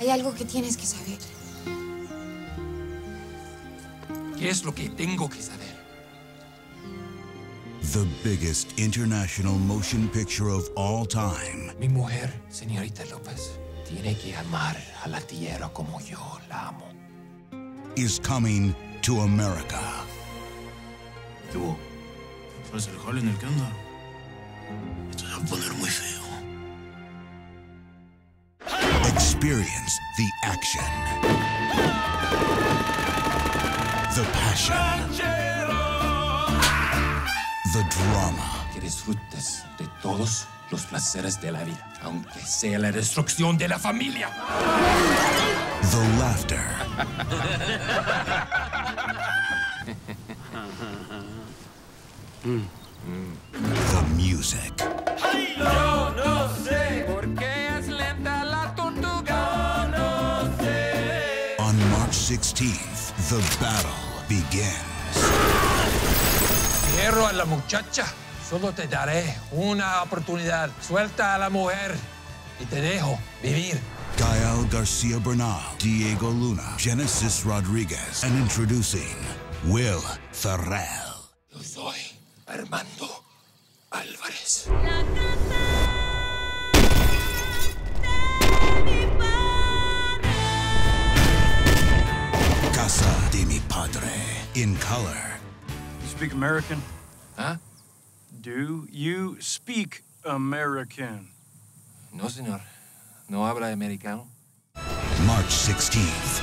Hay algo que tienes que saber. ¿Qué es lo que tengo que saber? The biggest international motion picture of all time Mi mujer, señorita López, tiene que amar a la tierra como yo la amo. is coming to America. ¿Qué hubo? ¿Cuál es el jale en el que anda? Esto se va a poner muy feo. Experience the action, the passion, the drama, Que disfrutes de todos los placeres de la vida, aunque sea la destrucción de la familia. the laughter, the music. March 16th, the battle begins. Quiero a la muchacha. Solo te daré una oportunidad. Suelta a la mujer y te dejo vivir. Gael Garcia Bernal, Diego Luna, Genesis Rodriguez, and introducing Will Ferrell. Yo soy Armando Álvarez. Padre in color. You speak American? Huh? Do you speak American? No, señor. No habla americano. March 16th,